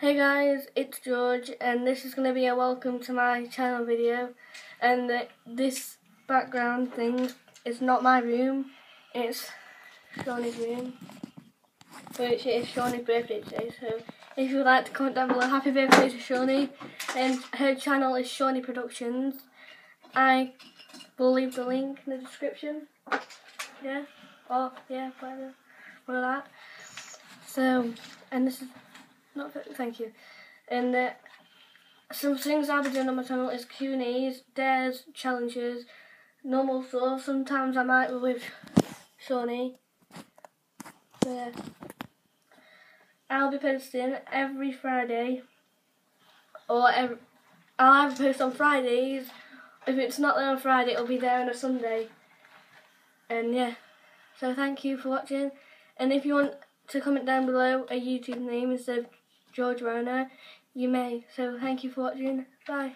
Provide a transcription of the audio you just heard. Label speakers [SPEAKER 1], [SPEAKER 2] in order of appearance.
[SPEAKER 1] Hey guys, it's George and this is going to be a welcome to my channel video. And the, this background thing is not my room, it's Shaunie's room. Which is Shaunie's birthday today so if you would like to comment down below happy birthday to Shaunie and her channel is Shaunie Productions. I will leave the link in the description. Yeah or yeah whatever one of that. So and this is not thank you. And uh, some things I'll be doing on my channel is Q and A's, dares, challenges, normal stuff. Sometimes I might be with Shaunie. Yeah. I'll be posting every Friday, or every, I'll either post on Fridays. If it's not there on Friday, it'll be there on a Sunday. And yeah, so thank you for watching. And if you want to comment down below a YouTube name instead of George Warriner, you may. So thank you for watching. Bye.